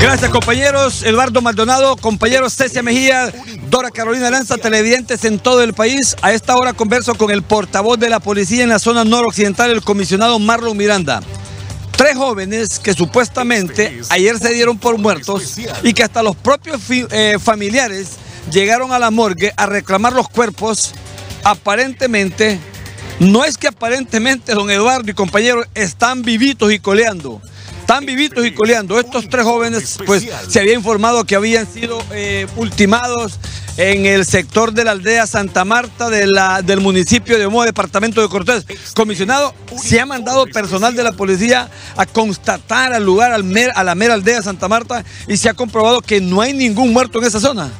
Gracias compañeros, Eduardo Maldonado, compañeros Cecia Mejía, Dora Carolina Lanza, televidentes en todo el país. A esta hora converso con el portavoz de la policía en la zona noroccidental, el comisionado Marlon Miranda. Tres jóvenes que supuestamente ayer se dieron por muertos y que hasta los propios eh, familiares llegaron a la morgue a reclamar los cuerpos. Aparentemente, no es que aparentemente don Eduardo y compañeros están vivitos y coleando están vivitos y coleando. Estos tres jóvenes, pues se había informado que habían sido eh, ultimados en el sector de la aldea Santa Marta de la, del municipio de Moa, departamento de Cortés. Comisionado, se ha mandado personal de la policía a constatar al lugar, a la mera aldea Santa Marta, y se ha comprobado que no hay ningún muerto en esa zona.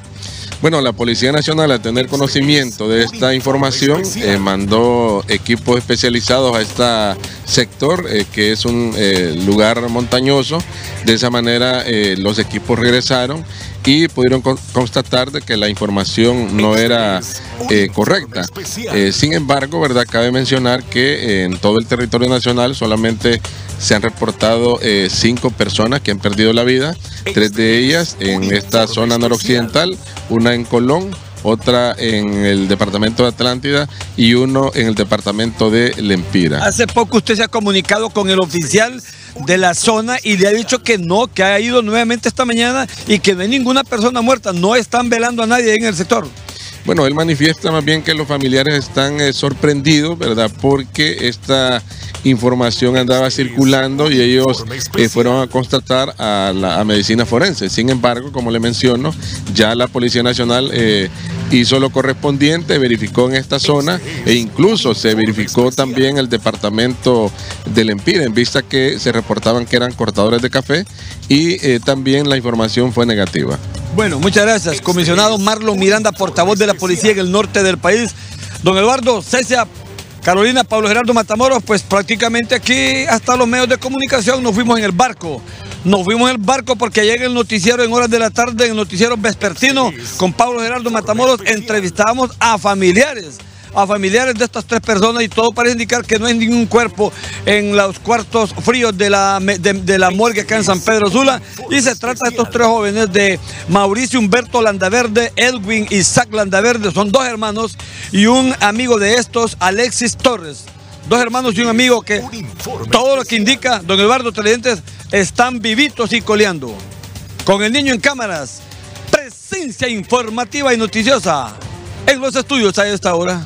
Bueno, la Policía Nacional, al tener conocimiento de esta información, eh, mandó equipos especializados a este sector, eh, que es un eh, lugar montañoso. De esa manera, los equipos regresaron y pudieron constatar de que la información no era correcta. sin embargo, verdad, cabe mencionar que en todo el territorio nacional solamente se han reportado cinco personas que han perdido la vida, tres de ellas en esta zona noroccidental, una en Colón, otra en el departamento de Atlántida y uno en el departamento de Lempira. Hace poco usted se ha comunicado con el oficial de la zona y le ha dicho que no, que ha ido nuevamente esta mañana y que no hay ninguna persona muerta, no están velando a nadie en el sector. Bueno, él manifiesta más bien que los familiares están eh, sorprendidos, ¿verdad? Porque esta información andaba circulando y ellos eh, fueron a constatar a la medicina forense. Sin embargo, como le menciono, ya la Policía Nacional eh, hizo lo correspondiente, verificó en esta zona e incluso se verificó también el departamento del Empire, en vista que se reportaban que eran cortadores de café y también la información fue negativa. Bueno, muchas gracias. Comisionado Marlon Miranda, portavoz de la policía en el norte del país. Don Eduardo, Cecia, Carolina, Pablo Gerardo Matamoros, pues prácticamente aquí hasta los medios de comunicación nos fuimos en el barco. Nos fuimos en el barco porque llega el noticiero en horas de la tarde, en el noticiero vespertino, con Pablo Gerardo Matamoros, entrevistábamos a familiares a familiares de estas tres personas y todo parece indicar que no hay ningún cuerpo en los cuartos fríos de la, de, la morgue acá en San Pedro Sula. Y se trata de estos tres jóvenes de Mauricio Humberto Landaverde, Elwin Isaac Landaverde, son dos hermanos y un amigo de estos, Alexis Torres. Dos hermanos y un amigo que todo lo que indica, don Eduardo Televidentes, están vivitos y coleando. Con el niño en cámaras, presencia informativa y noticiosa en los estudios a esta hora.